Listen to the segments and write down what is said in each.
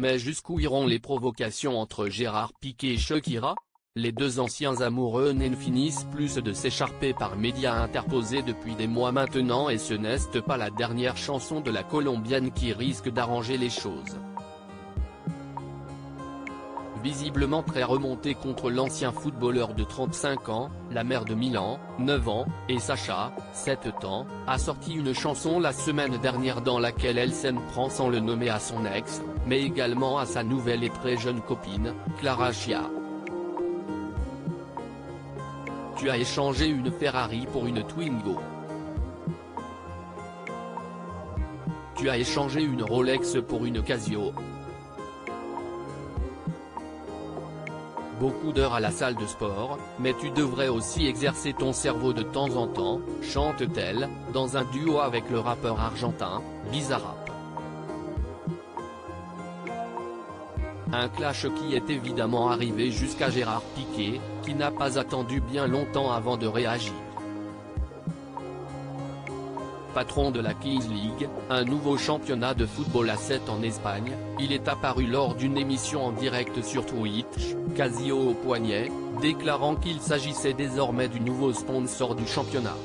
Mais jusqu'où iront les provocations entre Gérard Piqué et Shakira? Les deux anciens amoureux ne finissent plus de s'écharper par médias interposés depuis des mois maintenant et ce n'est pas la dernière chanson de la colombienne qui risque d'arranger les choses visiblement très remontée contre l'ancien footballeur de 35 ans, la mère de Milan, 9 ans, et Sacha, 7 ans, a sorti une chanson la semaine dernière dans laquelle elle s'en prend sans le nommer à son ex, mais également à sa nouvelle et très jeune copine, Clara Chia. Tu as échangé une Ferrari pour une Twingo. Tu as échangé une Rolex pour une Casio. Beaucoup d'heures à la salle de sport, mais tu devrais aussi exercer ton cerveau de temps en temps, chante-t-elle, dans un duo avec le rappeur argentin, Bizarrap. Un clash qui est évidemment arrivé jusqu'à Gérard Piquet, qui n'a pas attendu bien longtemps avant de réagir patron de la Kings League, un nouveau championnat de football à 7 en Espagne, il est apparu lors d'une émission en direct sur Twitch, Casio au poignet, déclarant qu'il s'agissait désormais du nouveau sponsor du championnat.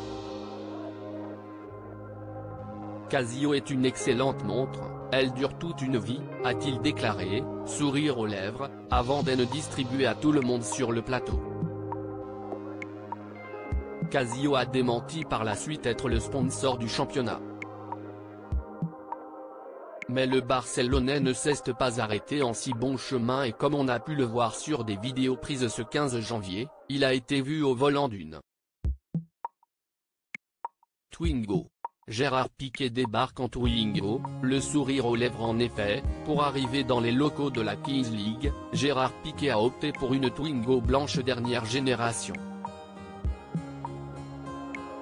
Casio est une excellente montre, elle dure toute une vie, a-t-il déclaré, sourire aux lèvres, avant d'être distribuée à tout le monde sur le plateau. Casio a démenti par la suite être le sponsor du championnat. Mais le Barcelonais ne s'est pas arrêté en si bon chemin et comme on a pu le voir sur des vidéos prises ce 15 janvier, il a été vu au volant d'une Twingo. Gérard Piquet débarque en Twingo, le sourire aux lèvres en effet, pour arriver dans les locaux de la Kings League, Gérard Piquet a opté pour une Twingo blanche dernière génération.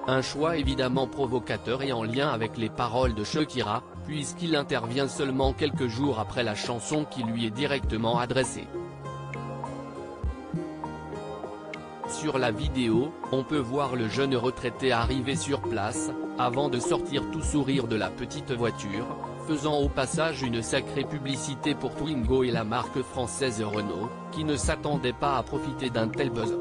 Un choix évidemment provocateur et en lien avec les paroles de Shakira, puisqu'il intervient seulement quelques jours après la chanson qui lui est directement adressée. Sur la vidéo, on peut voir le jeune retraité arriver sur place, avant de sortir tout sourire de la petite voiture, faisant au passage une sacrée publicité pour Twingo et la marque française Renault, qui ne s'attendait pas à profiter d'un tel buzz.